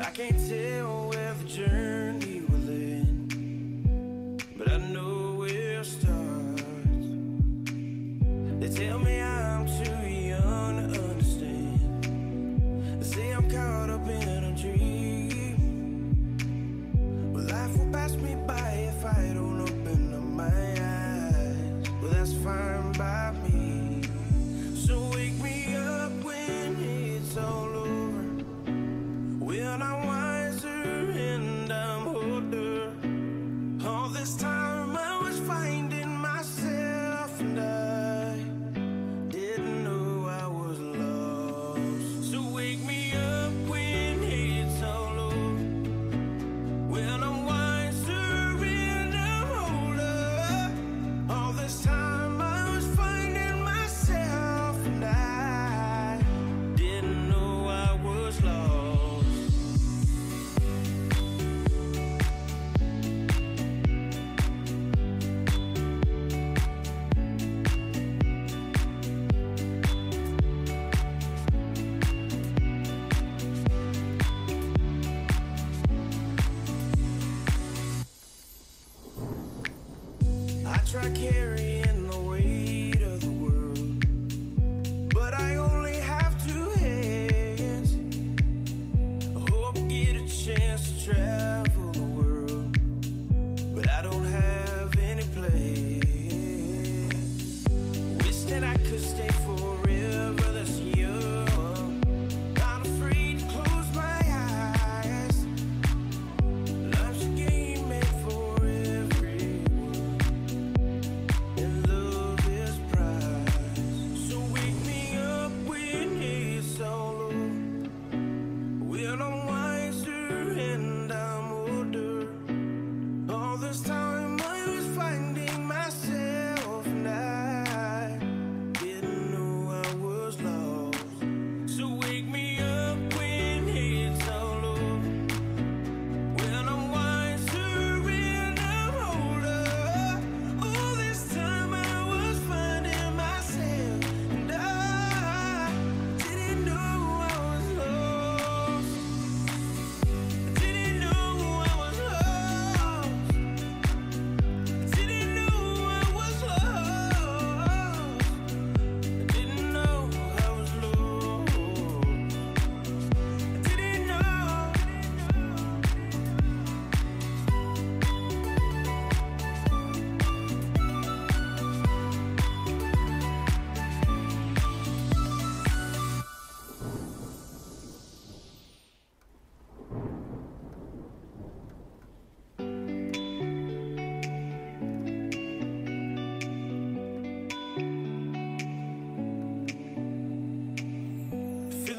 I can't tell. I carry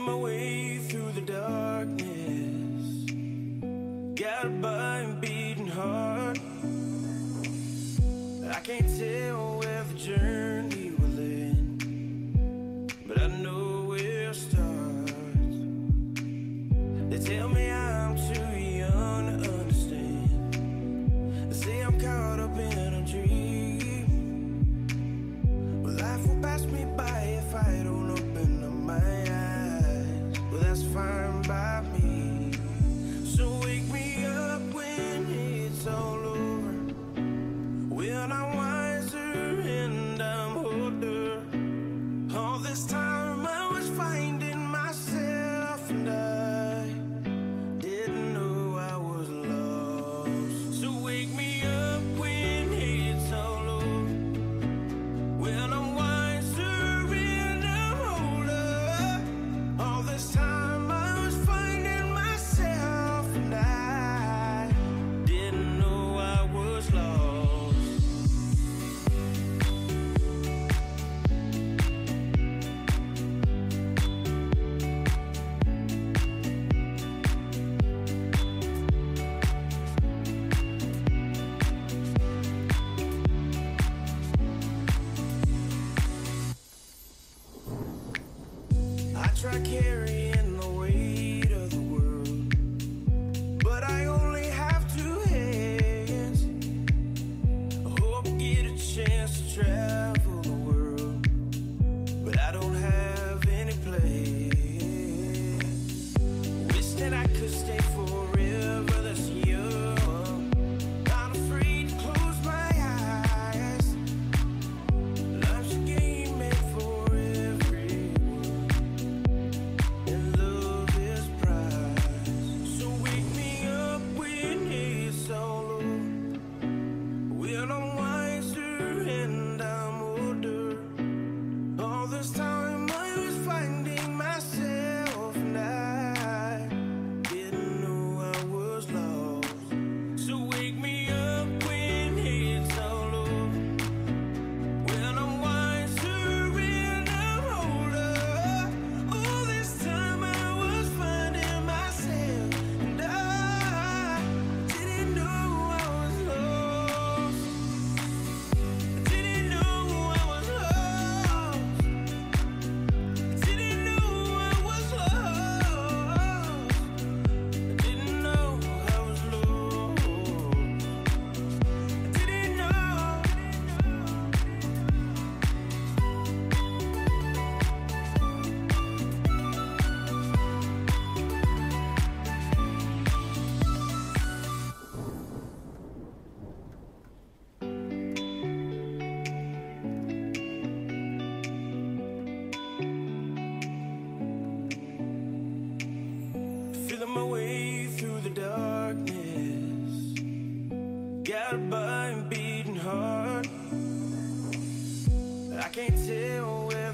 feel my way through the darkness. Got a button beating heart I can't tell where the journey will end But I know where it starts. They tell me I'm too find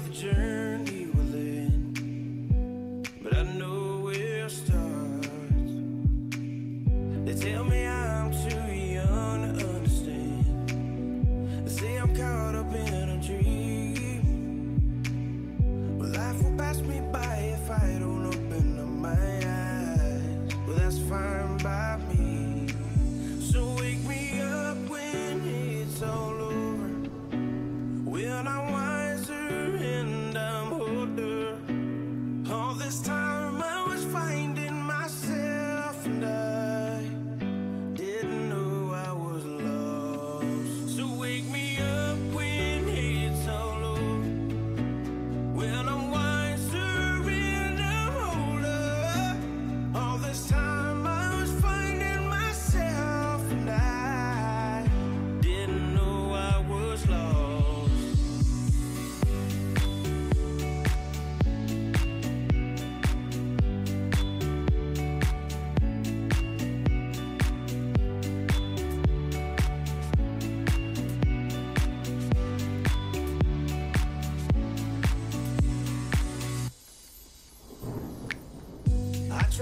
the journey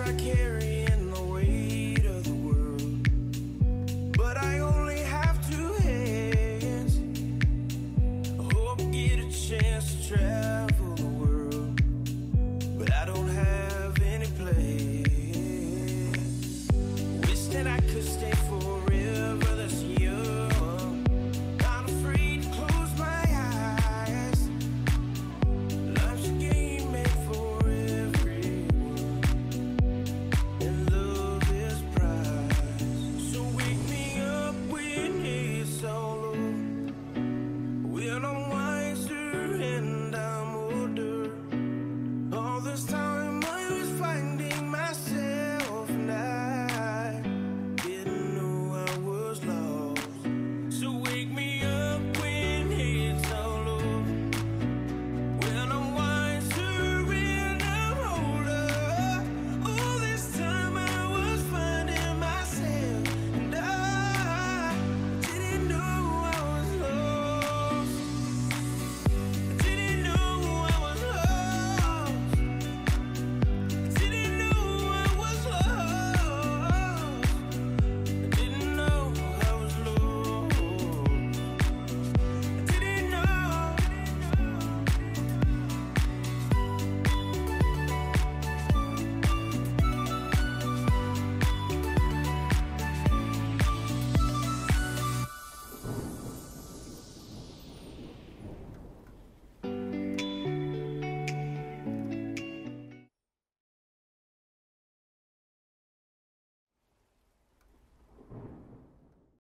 I carrying